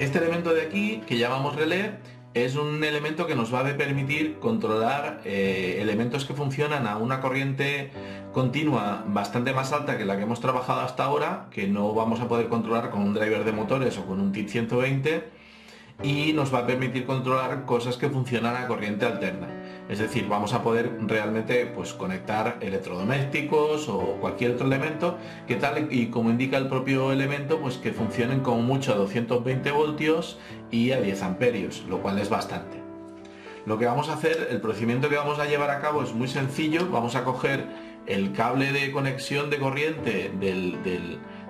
Este elemento de aquí, que llamamos relé, es un elemento que nos va a permitir controlar eh, elementos que funcionan a una corriente continua bastante más alta que la que hemos trabajado hasta ahora, que no vamos a poder controlar con un driver de motores o con un TIT 120 y nos va a permitir controlar cosas que funcionan a corriente alterna. Es decir, vamos a poder realmente pues, conectar electrodomésticos o cualquier otro elemento que tal y como indica el propio elemento, pues que funcionen como mucho a 220 voltios y a 10 amperios, lo cual es bastante. Lo que vamos a hacer, el procedimiento que vamos a llevar a cabo es muy sencillo. Vamos a coger el cable de conexión de corriente del,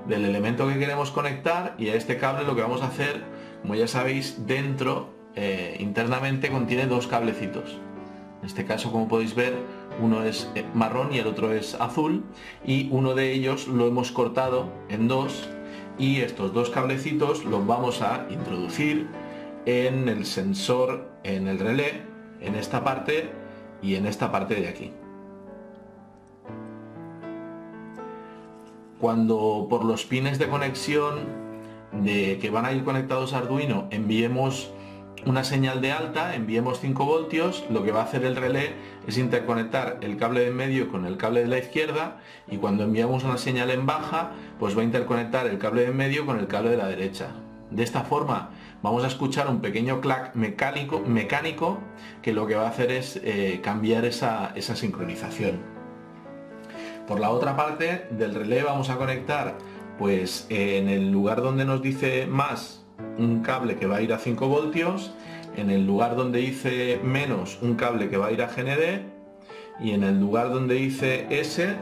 del elemento que queremos conectar y a este cable lo que vamos a hacer como ya sabéis, dentro, eh, internamente, contiene dos cablecitos. En este caso, como podéis ver, uno es eh, marrón y el otro es azul y uno de ellos lo hemos cortado en dos y estos dos cablecitos los vamos a introducir en el sensor, en el relé, en esta parte y en esta parte de aquí. Cuando por los pines de conexión de que van a ir conectados a Arduino enviemos una señal de alta, enviemos 5 voltios, lo que va a hacer el relé es interconectar el cable de medio con el cable de la izquierda y cuando enviamos una señal en baja, pues va a interconectar el cable de medio con el cable de la derecha. De esta forma vamos a escuchar un pequeño clac mecánico, mecánico que lo que va a hacer es eh, cambiar esa, esa sincronización. Por la otra parte del relé vamos a conectar pues en el lugar donde nos dice más un cable que va a ir a 5 voltios, en el lugar donde dice menos un cable que va a ir a GND y en el lugar donde dice S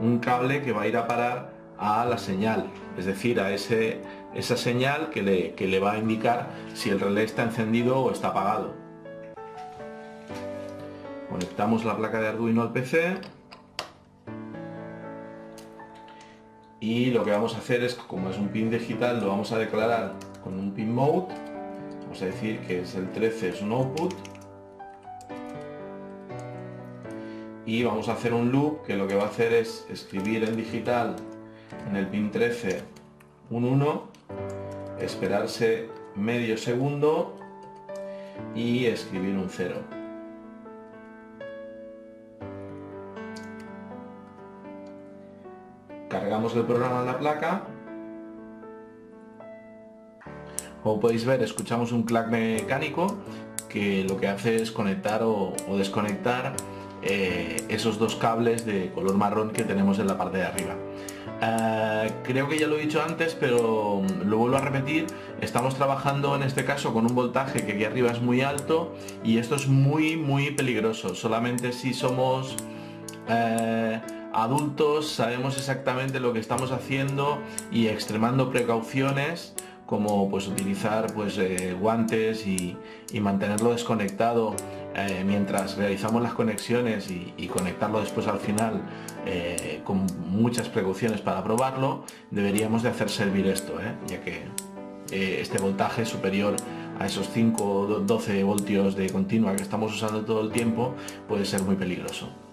un cable que va a ir a parar a la señal, es decir, a ese, esa señal que le, que le va a indicar si el relé está encendido o está apagado. Conectamos la placa de Arduino al PC y lo que vamos a hacer es, como es un pin digital, lo vamos a declarar con un pin mode, vamos a decir que es el 13 es un output, y vamos a hacer un loop que lo que va a hacer es escribir en digital en el pin 13 un 1, esperarse medio segundo y escribir un 0. Cargamos el programa en la placa. Como podéis ver escuchamos un clac mecánico que lo que hace es conectar o, desconectar eh, esos dos cables de color marrón que tenemos en la parte de arriba. Eh, creo que ya lo he dicho antes pero lo vuelvo a repetir. Estamos trabajando en este caso con un voltaje que aquí arriba es muy alto y esto es muy muy peligroso. Solamente si somos eh, adultos sabemos exactamente lo que estamos haciendo y extremando precauciones como pues utilizar pues eh, guantes y, mantenerlo desconectado eh, mientras realizamos las conexiones y, conectarlo después al final eh, con muchas precauciones para probarlo deberíamos de hacer servir esto ya que este voltaje superior a esos 5 o 12 voltios de continua que estamos usando todo el tiempo puede ser muy peligroso